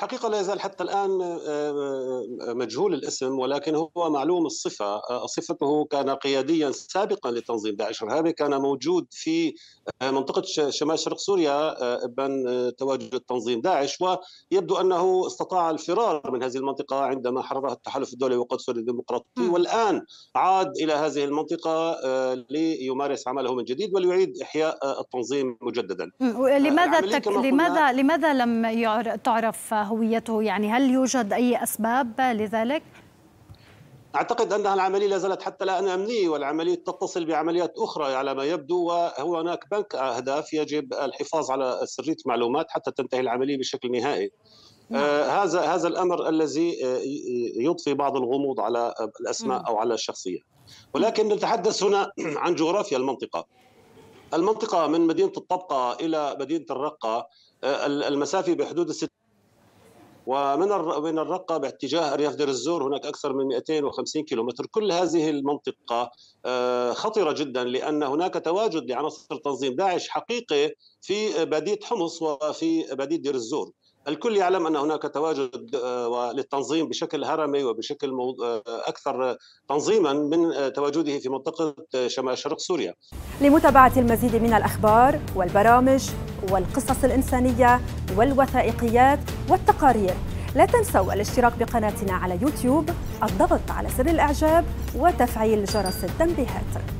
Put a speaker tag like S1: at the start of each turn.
S1: حقيقة لا يزال حتى الآن مجهول الاسم ولكن هو معلوم الصفة صفته كان قياديا سابقا لتنظيم داعش الإرهابي كان موجود في منطقة شمال شرق سوريا ابان تواجد تنظيم داعش ويبدو أنه استطاع الفرار من هذه المنطقة عندما حررها التحالف الدولي وقد سوريا الديمقراطي والآن عاد إلى هذه المنطقة ليمارس عمله من جديد وليعيد إحياء التنظيم مجددا.
S2: لماذا تك... لماذا لماذا لم تعرف هويته يعني هل يوجد أي أسباب لذلك؟
S1: أعتقد أنها العملية لا زالت حتى الآن أمنية والعملية تتصل بعمليات أخرى على ما يبدو وهو هناك بنك أهداف يجب الحفاظ على سرية معلومات حتى تنتهي العملية بشكل نهائي. نعم. آه هذا هذا الأمر الذي آه، يضفي بعض الغموض على الأسماء أو على الشخصية. ولكن نتحدث هنا عن جغرافيا المنطقة. المنطقة من مدينة الطبقة إلى مدينة الرقة آه، المسافة بحدود ومن من الرقة باتجاه أرياف دير الزور هناك أكثر من 250 كيلومتر كل هذه المنطقة آه، خطرة جدا لأن هناك تواجد لعناصر تنظيم داعش حقيقي في بادية حمص وفي بادية دير الزور الكل يعلم أن هناك تواجد آه، للتنظيم بشكل هرمي وبشكل آه، أكثر تنظيما من تواجده في منطقة شمال شرق سوريا.
S3: لمتابعة المزيد من الأخبار والبرامج والقصص الإنسانية والوثائقيات والتقارير. لا تنسوا الاشتراك بقناتنا على يوتيوب الضغط على زر الإعجاب وتفعيل جرس التنبيهات.